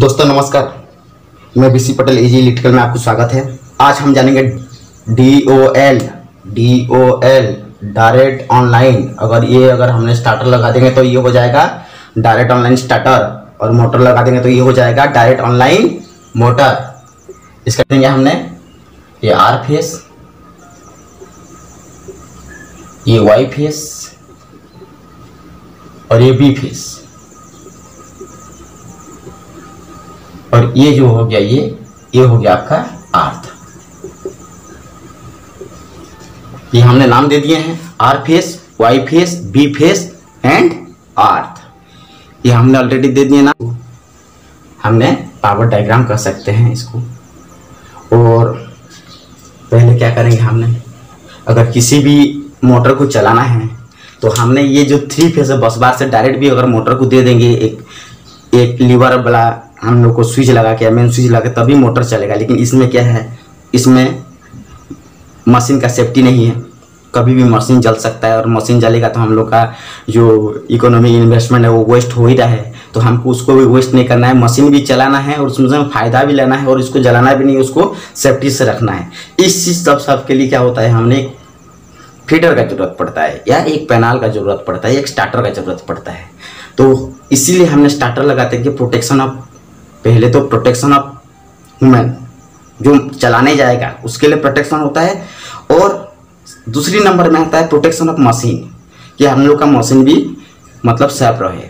दोस्तों, नमस्कार। मैं बीसी पटेल इजी इलेक्ट्रिकल में आपको स्वागत है। आज हम जानेंगे D O L D O L direct online अगर ये अगर हमने स्टार्टर लगा देंगे तो ये हो जाएगा डायरेक्ट ऑनलाइन स्टार्टर और मोटर लगा देंगे तो ये हो जाएगा डायरेक्ट ऑनलाइन मोटर इसका देंगे हमने? ये आर फेस ये वाई फेस और ये बी फेस और ये जो हो गया ये ये हो गया आपका आर्थ। ये हमने नाम दे दिए हैं, R phase, Y phase, B phase, and earth. ये हमने ऑलरेडी दे दिए नाम हमने पावर डायग्राम कर सकते हैं इसको। और पहले क्या करेंगे हमने? अगर किसी भी मोटर को चलाना है तो हमने ये जो थ्री फेस बस बार से डायरेक्ट भी अगर मोटर को दे देंगे, एक एक लीवर वाला हम लोग को स्विच लगा के मेन स्विच लगा के तभी मोटर चलेगा। लेकिन इसमें क्या है, इसमें मशीन का सेफ्टी नहीं है। कभी भी मशीन जल सकता है और मशीन जलेगा तो हम लोग का जो इकोनॉमिक इन्वेस्टमेंट है वो वेस्ट हो ही रहा है। तो हमको उसको भी वेस्ट नहीं करना है मशीन भी चलाना है और उसमें फ़ायदा भी लेना है और इसको जलाना भी नहीं, उसको सेफ्टी से रखना है। इस चीज़ सब सब के लिए क्या होता है, हमने एक फीडर का ज़रूरत पड़ता है या एक पैनाल का ज़रूरत पड़ता है, एक स्टार्टर का ज़रूरत पड़ता है। तो इसीलिए हमने स्टार्टर लगाते हैं कि प्रोटेक्शन ऑफ़ पहले तो प्रोटेक्शन ऑफ़ वुमेन जो चलाने जाएगा, उसके लिए प्रोटेक्शन होता है। और दूसरी नंबर में आता है प्रोटेक्शन ऑफ़ मशीन कि हम लोग का मशीन भी मतलब सेफ़ रहे।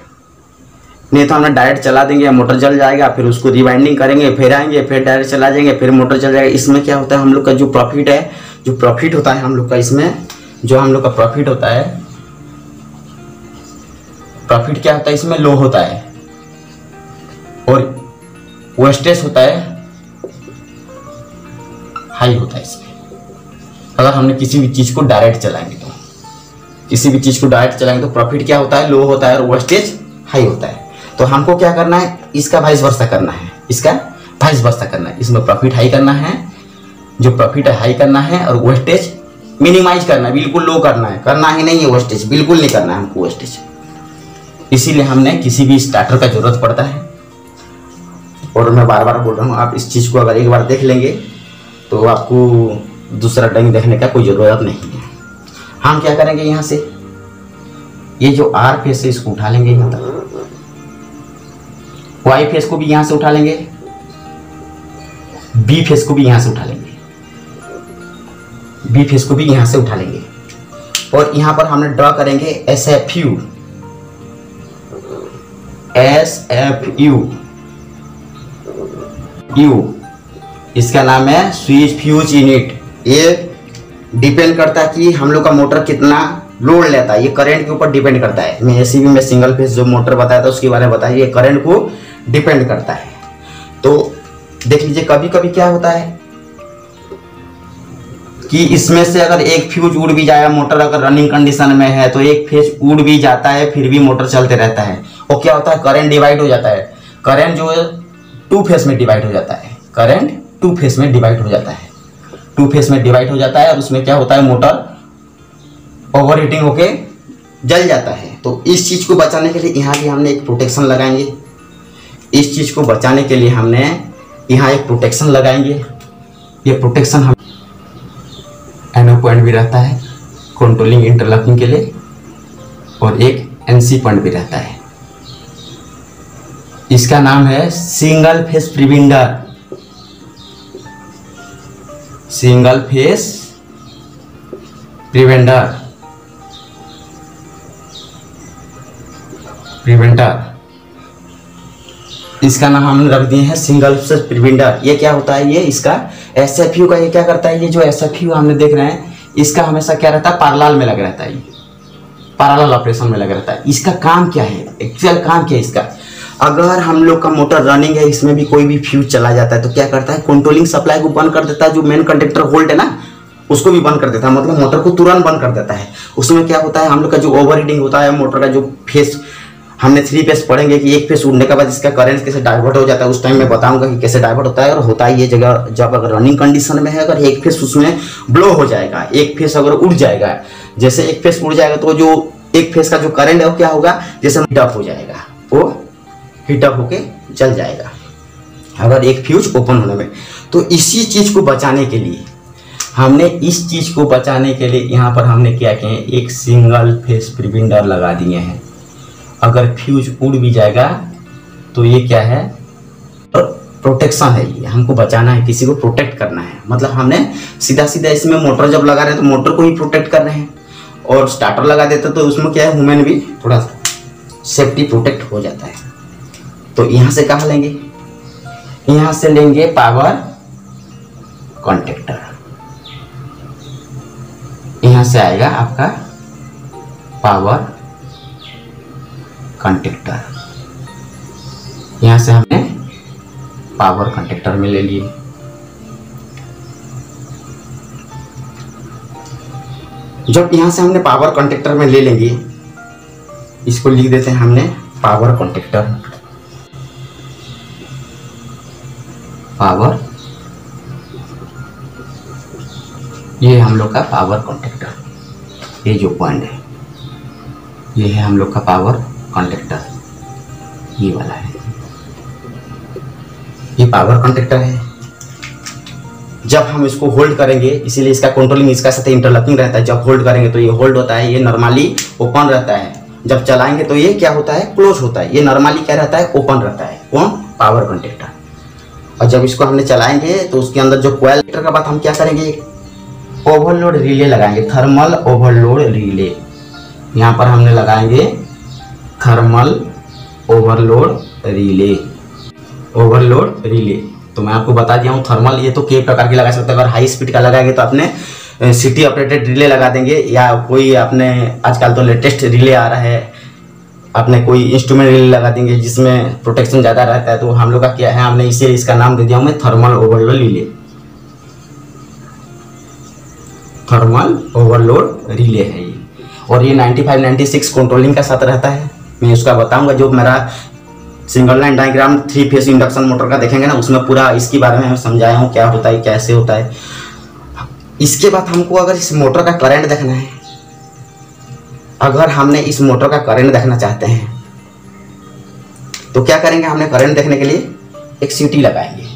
नहीं तो हमने डायरेक्ट चला देंगे मोटर जल जाएगा, फिर उसको रिवाइंडिंग करेंगे, फिर आएँगे, फिर डायरेक्ट चला जाएँगे, फिर मोटर चल जाएगा। इसमें क्या होता है, हम लोग का जो प्रॉफिट है, जो प्रॉफिट होता है हम लोग का इसमें, जो हम लोग का प्रॉफिट होता है प्रॉफिट क्या होता है, इसमें लो होता है। और वेस्टेज होता है हाई होता है इसमें। अगर हमने किसी भी चीज़ को डायरेक्ट चलाएँगे तो। किसी भी चीज़ को डायरेक्ट चलाएँगे तो प्रॉफिट क्या होता है? लो होता है और वेस्टेज हाई होता है। तो हमको क्या करना है? इसका वाइस वर्षा करना है। इसका वाइस वर्षा करना है। इसमें प्रॉफिट हाई करना है। जो प्रॉफिट हाई करना है और वेस्टेज मिनिमाइज करना है। बिल्कुल लो करना है। करना ही नहीं है वेस्टेज बिल्कुल नहीं करना है हमको वेस्टेज इसीलिए हमने किसी भी स्टार्टर का ज़रूरत पड़ता है। और मैं बार बार बोल रहा हूँ, आप इस चीज़ को अगर एक बार देख लेंगे तो आपको दूसरा ड्राइंग देखने का कोई ज़रूरत नहीं है। हम क्या करेंगे यहाँ से? ये जो आर फेस है, इसको उठा लेंगे यहाँ तक। वाई फेस को भी यहाँ से उठा लेंगे। बी फेस को भी यहाँ से उठा लेंगे। बी फेस को भी यहाँ से उठा लेंगे। और यहाँ पर हमने ड्रॉ करेंगे S F U S F U U. इसका नाम है स्विच फ्यूज यूनिट। ये डिपेंड करता है कि हम लोग का मोटर कितना लोड लेता है। ये करंट के ऊपर डिपेंड करता है। मैं एसीबी में सिंगल फेस जो मोटर बताया था, उसके बारे में बताया। ये करंट को डिपेंड करता है। तो देख लीजिए कभी कभी क्या होता है कि इसमें से अगर एक फ्यूज उड़ भी जाए मोटर अगर रनिंग कंडीशन में है तो एक फ़ेज़ उड़ भी जाता है, फिर भी मोटर चलते रहता है। और क्या होता है? करंट डिवाइड हो जाता है। करंट जो टू फेस में डिवाइड हो जाता है। करंट टू फेस में डिवाइड हो जाता है। टू फेस में डिवाइड हो जाता है और उसमें क्या होता है? मोटर ओवर हीटिंग होके जल जाता है। तो इस चीज़ को बचाने के लिए यहाँ भी हमने एक प्रोटेक्शन लगाएँगे। इस चीज़ को बचाने के लिए हमने यहाँ एक प्रोटेक्शन लगाएँगे। ये प्रोटेक्शन हम एनओ पॉइंट भी रहता है कंट्रोलिंग इंटरलॉकिंग के लिए, और एक एनसी पॉइंट भी रहता है। इसका नाम है single phase preventer. Single phase preventer. Preventer इसका नाम हमने रख दिए हैं सिंगल फेस प्रिवेंडर। ये क्या होता है? ये इसका एस एफ़ यू का ये क्या करता है? ये जो एस एफ़ यू हमने देख रहे हैं, इसका हमेशा क्या रहता है? पारलाल में लग रहता है। ये पारालाल ऑपरेशन में लग रहता है। इसका काम क्या है? एक्चुअल काम क्या है इसका? अगर हम लोग का मोटर रनिंग है, इसमें भी कोई भी फ्यूज चला जाता है तो क्या करता है? कंट्रोलिंग सप्लाई को बंद कर देता है, जो मेन कंडक्टर होल्ड है ना, उसको भी बंद कर देता है। मतलब मोटर को तुरंत बंद कर देता है। उसमें क्या होता है, हम लोग का जो ओवर होता है मोटर का जो फेस हमने थ्री फेस पढ़ेंगे कि एक फेस उड़ने के बाद इसका करंट कैसे डाइवर्ट हो जाता है, उस टाइम मैं बताऊँगा कि कैसे डाइवर्ट होता है, और होता है ये जगह, जब अगर रनिंग कंडीशन में है, अगर एक फेस उसमें ब्लो हो जाएगा, एक फेस अगर उड़ जाएगा, जैसे एक फेस उड़ जाएगा तो जो एक फेस का जो करंट है, वो क्या होगा? जैसे हीटअप हो जाएगा। वो हीटअप होके जल जाएगा। अगर एक फ्यूज ओपन होने में तो इसी चीज़ को बचाने के लिए, हमने इस चीज़ को बचाने के लिए यहाँ पर हमने क्या किया है? एक सिंगल फेस प्रिविंडर लगा दिए हैं। अगर फ्यूज उड़ भी जाएगा तो ये क्या है? प्रोटेक्शन है ये। हमको बचाना है, किसी को प्रोटेक्ट करना है। मतलब हमने सीधा सीधा इसमें मोटर जब लगा रहे हैं तो मोटर को ही प्रोटेक्ट कर रहे हैं। और स्टार्टर लगा देते तो उसमें क्या है? वुमेन भी थोड़ा सेफ्टी प्रोटेक्ट हो जाता है। तो यहाँ से कहा लेंगे? यहाँ से लेंगे पावर कॉन्टेक्टर यहाँ से आएगा आपका पावर कंडक्टर यहाँ से हमने पावर कंडक्टर में ले लिए। जब यहाँ से हमने पावर कंडक्टर में ले लेंगे, इसको लिख देते हैं हमने पावर कंडक्टर पावर। ये हम लोग का पावर कॉन्टेक्टर ये जो पॉइंट है, ये है हम लोग का पावर कॉन्टेक्टर ये वाला है। ये पावर कॉन्टेक्टर है। जब हम इसको होल्ड करेंगे, इसीलिए इसका कंट्रोलिंग इसका साथ इंटरलॉकिंग रहता है। जब होल्ड करेंगे तो ये होल्ड होता है, ये नॉर्मली ओपन रहता है। जब चलाएँगे तो ये क्या होता है? क्लोज होता है। ये नॉर्मली क्या रहता है? ओपन रहता है। कौन? पावर कॉन्टेक्टर और जब इसको हमने चलाएँगे तो उसके अंदर जो कोयल का बात हम क्या करेंगे? ओवरलोड रिले लगाएँगे थर्मल ओवरलोड रिले यहाँ पर हमने लगाएँगे thermal overload relay overload relay तो मैं आपको बता दिया हूँ थर्मल ये तो कई प्रकार की लगा सकते हैं। अगर हाई स्पीड का लगाएँगे तो अपने सिटी ऑपरेटेड रिले लगा देंगे, या कोई अपने, आजकल तो लेटेस्ट रिले आ रहा है। अपने कोई इंस्ट्रूमेंट रिले लगा देंगे जिसमें प्रोटेक्शन ज़्यादा रहता है तो हम लोग का क्या है, हमने इसे इसका नाम दे दिया हूँ मैं thermal overload relay thermal overload relay है ये। और ये 95 96 कंट्रोलिंग का साथ रहता है। मैं उसका बताऊँगा, जो मेरा single line diagram three phase induction motor का देखेंगे ना, उसमें पूरा इसके बारे में समझाया हूँ, क्या होता है, कैसे होता है। इसके बाद हमको अगर इस मोटर का करंट देखना है अगर हमने इस मोटर का करंट देखना चाहते हैं तो क्या करेंगे हमने करंट देखने के लिए? एक सीटी लगाएँगे।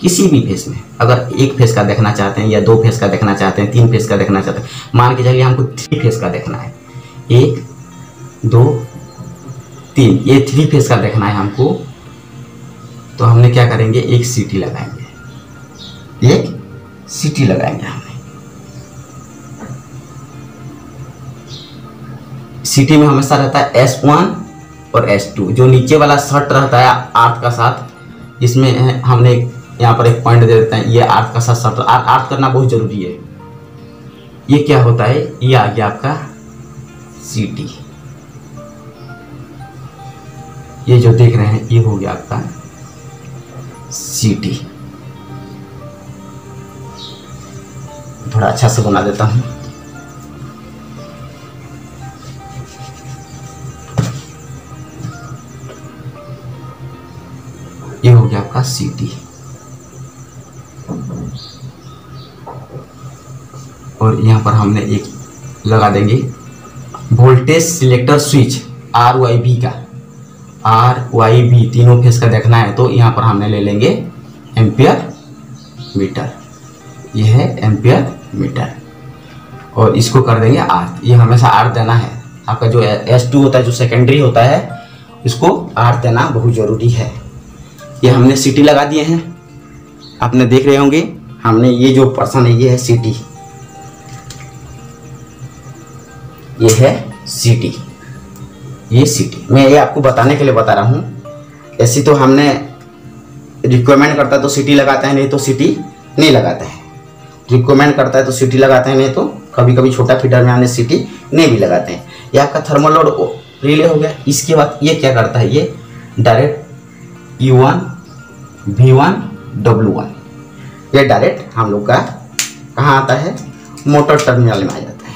किसी भी फेस में, अगर एक फेस का देखना चाहते हैं या दो फेस का देखना चाहते हैं, तीन फेस का देखना चाहते हैं, मान के चलिए हमको थ्री फेस का देखना है। एक, दो, तीन, ये थ्री फेस का देखना है हमको तो हमने क्या करेंगे? एक सीटी लगाएँगे। एक सीटी लगाएँगे हमने सीटी में हमेशा रहता है एस वन और एस टू जो नीचे वाला शर्ट रहता है आर्थ का साथ इसमें हमने यहाँ पर एक पॉइंट दे देते हैं, ये आर्थ का साथ शब्द आर्थ करना बहुत ज़रूरी है। ये क्या होता है? ये आ गया आपका सी टी ये जो देख रहे हैं, ये हो गया आपका सी टी थोड़ा अच्छा से बना देता हूँ। सी टी और यहाँ पर हमने एक लगा देंगे voltage selector switch R Y B का। आर वाई बी तीनों फेस का देखना है तो यहाँ पर हमने ले लेंगे एम्पियर मीटर। यह है एम्पियर मीटर। और इसको कर देंगे आर्थ ये हमेशा आर्थ देना है। आपका जो एस टू होता है, जो सेकेंडरी होता है, इसको आर्थ देना बहुत ज़रूरी है। ये हमने सीटी लगा दिए हैं। आपने देख रहे होंगे, हमने ये जो पर्सन है, ये है सीटी। ये है सिटी। ये सिटी। मैं ये आपको बताने के लिए बता रहा हूँ। ऐसी तो हमने रिक्वायरमेंट करता है तो सिटी लगाते हैं, नहीं तो सिटी नहीं लगाते हैं। रिक्वायरमेंट करता है तो सिटी लगाते हैं, नहीं तो कभी कभी छोटा फीडर में हमने सिटी नहीं भी लगाते हैं। ये आपका थर्मल लोड रिले हो गया। इसके बाद ये क्या करता है? ये direct U one V one W one ये डायरेक्ट हम लोग का कहाँ आता है? मोटर टर्मिनल में आ जाता है।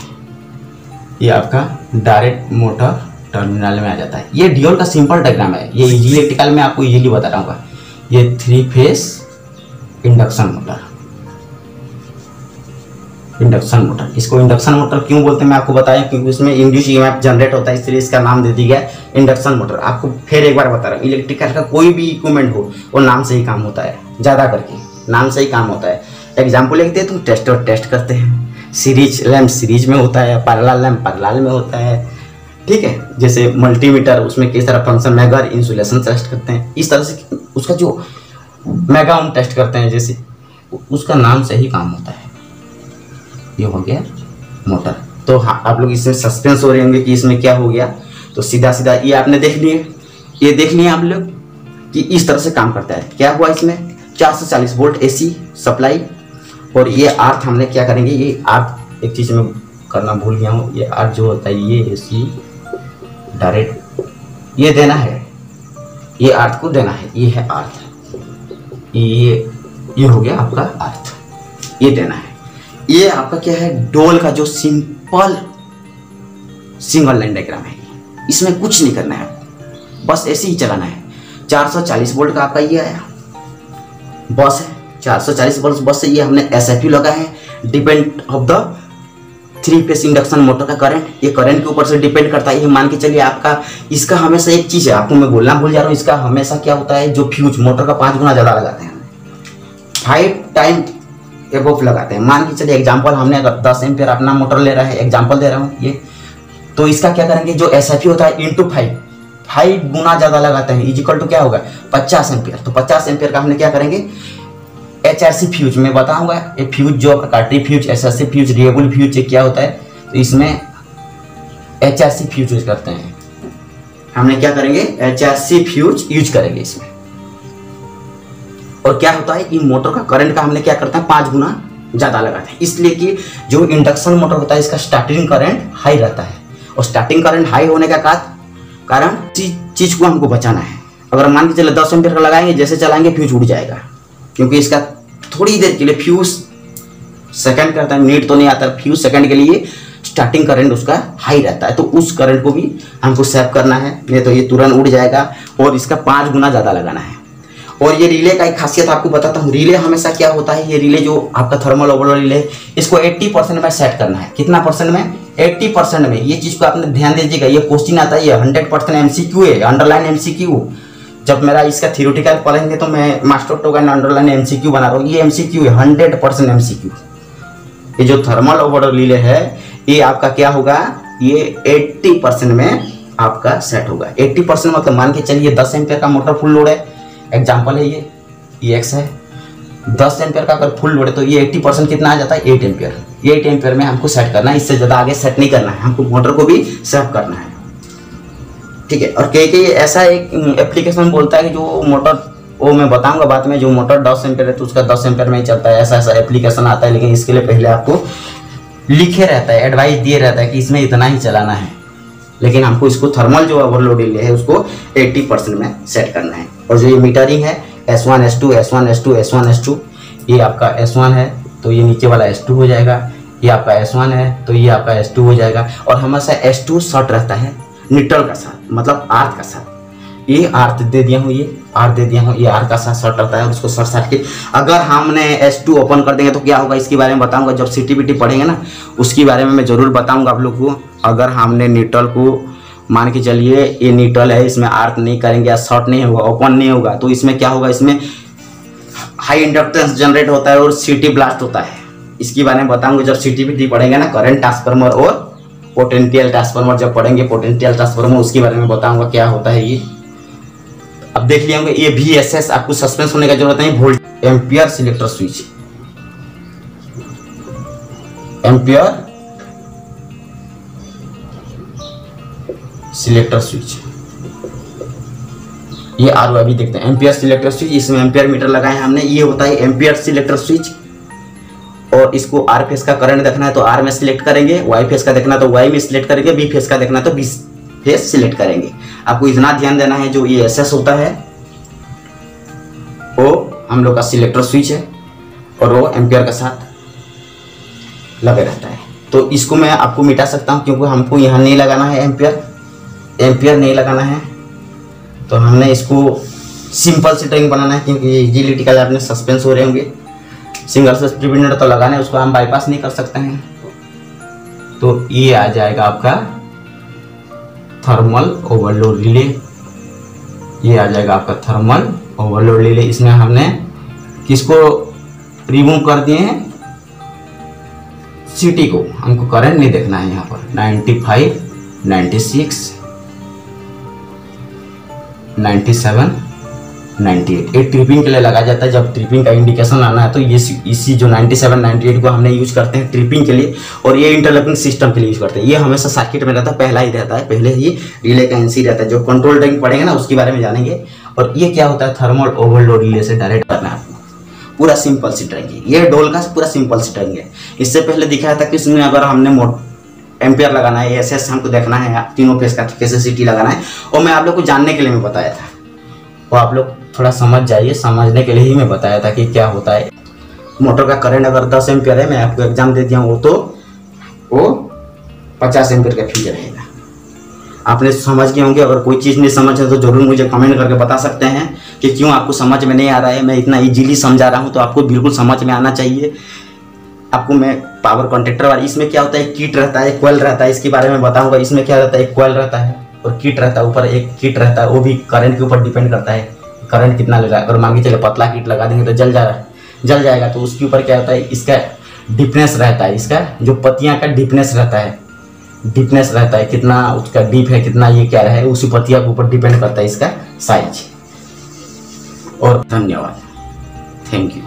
ये आपका डायरेक्ट मोटर टर्मिनल में आ जाता है। ये डियोल का सिंपल डायग्राम है। ये इलेक्ट्रिकल में आपको इजीली बता रहा हूँ। ये three phase induction motor induction motor. इसको इंडक्शन मोटर क्यों बोलते हैं, मैं आपको बताया क्योंकि उसमें इंड्यूस ईएमएफ जनरेट होता है, इसलिए इसका नाम दे दिया गया इंडक्शन मोटर। आपको फिर एक बार बता रहा हूँ इलेक्ट्रिकल का कोई भी इक्विपमेंट हो, वो नाम से ही काम होता है, ज़्यादा करके, नाम से ही काम होता है। एग्ज़ाम्पल लिखते हैं तो टेस्ट और टेस्ट करते हैं। सीरीज़ लैम्प सीरीज़ में होता है पैरेलल लैम्प पैरेलल में होता है, ठीक है? जैसे मल्टीमीटर उसमें किस तरह फ़ंक्शन मेगा इंसुलेशन टेस्ट करते हैं। इस तरह से उसका जो मेगा टेस्ट करते हैं, जैसे, उसका नाम से ही काम होता है। ये हो गया मोटर। तो हाँ आप लोग इसमें सस्पेंस हो रहे होंगे कि इसमें क्या हो गया। तो सीधा सीधा ये आपने देख लिए। ये देख लिए आप लोग कि इस तरह से काम करता है। क्या हुआ इसमें? 440 वोल्ट एसी सप्लाई और ये आर्थ हमने क्या करेंगे? ये आर्थ एक चीज़ में करना भूल गया हूँ। ये आर्थ जो होता है, ये एसी डायरेक्ट ये देना है। ये आर्थ को देना है। ये है आर्थ ये ये हो गया आपका आर्थ ये देना है। ये आपका क्या है? डोल का जो सिंपल सिंगल लाइन डायग्राम है। इसमें कुछ नहीं करना है। बस ऐसे ही चलाना है। 440 वोल्ट का आपका ये आया। बस है। 440 वोल्ट बस से ये हमने एस लगा है। Depend of the three phase induction motor का करंट ये करंट के ऊपर से डिपेंड करता है। ये मान के चलिए आपका, इसका हमेशा एक चीज़ है। आपको मैं बोलना भूल जा रहा हूँ। इसका हमेशा क्या होता है? जो फ्यूज मोटर का पाँच गुना ज़्यादा लगाते हैं। फाइव टाइम एबोफ लगाते हैं। मान के चलिए एग्ज़ाम्पल हमने अगर दस एम्पियर अपना मोटर ले रहा है एग्ज़ाम्पल दे रहा हूँ ये। तो इसका क्या करेंगे? जो एस होता है इंटू फाइव फाइव गुना ज़्यादा लगाते हैं इजिकल टू क्या होगा? पचास एम्पियर तो पचास एम्पियर का हमने क्या करेंगे? एच आर सी फ्यूज मैं बताऊँगा, ये फ्यूज जो Carti fuse S R C fuse rewireable fuse क्या होता है? तो इसमें H R C fuse use करते हैं। हमने क्या करेंगे? H R C fuse use करेंगे इसमें। और क्या होता है कि मोटर का करंट का हमने क्या करते हैं, पाँच गुना ज़्यादा लगाते हैं। इसलिए कि जो इंडक्शन मोटर होता है, इसका स्टार्टिंग करंट हाई रहता है। और स्टार्टिंग करंट हाई होने का कारण चीज़ को हमको बचाना है। अगर मान के चले दस एम्पियर का लगाएँगे, जैसे चलाएँगे फ्यूज उड़ जाएगा। क्योंकि इसका थोड़ी देर के लिए फ्यूज सेकंड करता है मिनट तो नहीं आता। फ्यूज सेकंड के लिए स्टार्टिंग करंट उसका हाई रहता है। तो उस करंट को भी हमको सेव करना है, नहीं तो ये तुरंत उड़ जाएगा और इसका पाँच गुना ज़्यादा लगाना है। और ये रिले का एक खासियत आपको बताता हूँ। रिले हमेशा क्या होता है? ये रिले जो आपका थर्मल ओवरऑल रिले है, इसको 80 परसेंट में सेट करना है। कितना परसेंट में? 80 परसेंट में। ये चीज़ को आपने ध्यान दीजिएगा। ये क्वेश्चन आता है, ये हंड्रेड परसेंट एमसीक्यू है अंडरलाइन एमसीक्यू जब मेरा इसका थियोटिकल पढ़ेंगे तो मैं मास्टर टोकन अंडरलाइन एमसीक्यू बना रहा हूँ। ये एमसीक्यू है हंड्रेड परसेंट एमसीक्यू ये जो थर्मल ओवरऑल रिले है, ये आपका क्या होगा? ये एट्टी परसेंट में आपका सेट होगा। एट्टी परसेंट मतलब मान के चलिए दस एम्पियर का मोटर फुल लोड है। एग्ज़ाम्पल है ये ये एक्स है। दस एम्पियर का अगर फुल लोड है तो ये एट्टी परसेंट कितना आ जाता है? एट एम्पियर एट एम्पियर में हमको सेट करना है, इससे ज़्यादा आगे सेट नहीं करना है। हमको मोटर को भी सेव करना है। ठीक है? और कई कई ऐसा एक एप्लीकेशन बोलता है कि जो मोटर वो मैं बताऊँगा बाद में, जो मोटर दस एम्पियर है तो उसका दस एम्पियर में ही चलता है। ऐसा ऐसा एप्लीकेशन आता है, लेकिन इसके लिए पहले आपको लिखे रहता है एडवाइस दिए रहता है कि इसमें इतना ही चलाना है। लेकिन हमको इसको थर्मल जो ओवरलोड एरिया है, उसको 80 परसेंट में सेट करना है। और जो ये मीटरिंग है S one S two S one S two S one S two ये आपका एस वन है तो ये नीचे वाला एस टू हो जाएगा। ये आपका एस वन है तो ये आपका एस टू हो जाएगा। और हमेशा एस टू शॉर्ट रहता है न्यूट्रल का साथ मतलब आर्थ का साथ। ये आर्थ दे दिया हूँ, ये आर दे दिया हूँ, ये आर का साथ शॉर्ट रहता है उसको शॉर्ट के अगर हमने एस टू ओपन कर देंगे तो क्या होगा? इसके बारे में बताऊँगा। जब सी टी पढ़ेंगे ना, उसके बारे में मैं ज़रूर बताऊँगा आप लोग को। अगर हमने न्यूट्रल को मान के चलिए, ये न्यूट्रल है, इसमें आर्थ नहीं करेंगे या शॉर्ट नहीं होगा ओपन नहीं होगा तो इसमें क्या होगा? इसमें हाई इंडक्टेंस जनरेट होता है और सिटी ब्लास्ट होता है। इसके बारे में बताऊँगा। जब सिटी पढ़ेंगे ना करंट ट्रांसफार्मर और पोटेंशियल ट्रांसफार्मर जब पढ़ेंगे पोटेंशियल ट्रांसफार्मर उसके बारे में बताऊँगा क्या होता है ये। देख लिया होंगे, ये भी एस एस आपको सस्पेंस होने का ज़रूरत नहीं volt ampere selector switch ampere selector switch ये आर अभी देखते हैं। एम्पियर सिलेक्टर स्विच इसमें एम्पियर मीटर लगाए हैं हमने। ये होता है एम्पियर सिलेक्टर स्विच और इसको आर फेस का करंट देखना है तो आर में सिलेक्ट करेंगे वाई फेस का देखना तो वाई में सिलेक्ट करेंगे बी फेस का देखना तो बी फेस सिलेक्ट करेंगे। आपको इतना ध्यान देना है जो ये एस होता है, वो हम लोग का सिलेक्टर स्विच है और वो एम्पियर के साथ लगे रहता है। तो इसको मैं आपको मिटा सकता हूँ क्योंकि हमको यहाँ नहीं लगाना है एम्पियर एम्पियर नहीं लगाना है। तो हमने इसको सिंपल से ड्राइंग बनाना है क्योंकि इजीलिटी का आपने सस्पेंस हो रहे होंगे। सिंगल से प्रिपेंडेंट तो है, उसको हम बाईपास नहीं कर सकते हैं। तो ये आ जाएगा आपका थर्मल ओवरलोड रिले ये आ जाएगा आपका थर्मल ओवरलोड रिले इसमें हमने किसको रिमूव कर दिए हैं? सिटी को। हमको करंट नहीं देखना है यहाँ पर। 95, 96, 97, 98 एक ट्रिपिंग के लिए लगाया जाता है जब ट्रिपिंग का इंडिकेशन आना है तो ये इसी जो 97, 98 को हमने यूज़ करते हैं ट्रिपिंग के लिए और ये इंटरलॉकिंग सिस्टम के लिए यूज़ करते हैं। ये हमेशा सर्किट में रहता है पहला ही रहता है पहले ही रिले का एनसी रहता है। जो कंट्रोल टैंक पड़ेगा ना उसके बारे में जानेंगे। और ये क्या होता है? थर्मल ओवरलोड रिले से डायरेक्ट करना है। पूरा सिंपल सी ड्राइंग है। ये डोल का पूरा सिंपल सी ड्राइंग है। इससे पहले दिखाया था कि इसमें अगर हमने मोट एम्पेयर लगाना है एस एस हमको देखना है तीनों फेस का कैसे सिटी लगाना है। और मैं आप लोग को जानने के लिए मैं बताया था। और आप लोग थोड़ा समझ जाइए, समझने के लिए ही मैं बताया था कि क्या होता है। मोटर का करंट अगर दस एम्पियर है, मैं आपको एग्ज़ाम दे दिया हूँ, वो तो वो पचास एम्पेयर का फ्यूज रहेगा। आपने समझ गए होंगे, अगर कोई चीज़ नहीं समझ है तो ज़रूर मुझे कमेंट करके बता सकते हैं कि क्यों आपको समझ में नहीं आ रहा है। मैं इतना इजीली समझा रहा हूँ तो आपको बिल्कुल समझ में आना चाहिए। आपको मैं पावर कॉन्ट्रेक्टर वाली, इसमें क्या होता है? किट रहता है कोयल रहता है, इसके बारे में बताऊँगा। इसमें क्या रहता है? कोयल रहता है और किट रहता है, ऊपर एक किट रहता है, वो भी करंट के ऊपर डिपेंड करता है। करंट कितना है? अगर मांगे चले पतला कीट लगा देंगे तो जल जा रहा है। जल जाएगा तो उसके ऊपर क्या होता है? इसका डिपनेस रहता है। इसका जो पतियाँ का डिपनेस रहता है। डिपनेस रहता है। कितना उसका डीप है, कितना ये क्या है, उसी पतिया के ऊपर डिपेंड करता है इसका साइज़ और धन्यवाद। Thank you